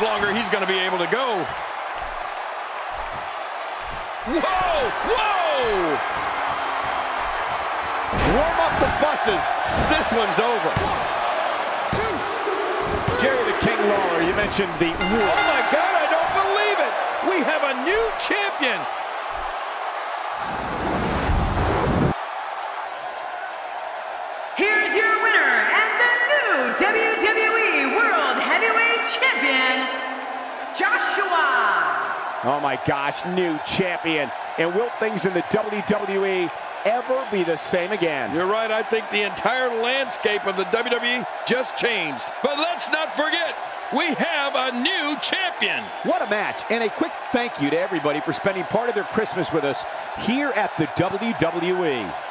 much longer he's going to be able to go. Whoa! Whoa! Warm up the buses. This one's over. Jerry the King Lawler, you mentioned the Oh my God, I don't believe it! We have a new champion! Here's your winner Oh my gosh, new champion. And will things in the WWE ever be the same again? You're right, I think the entire landscape of the WWE just changed. But let's not forget, we have a new champion. What a match. And a quick thank you to everybody for spending part of their Christmas with us here at the WWE.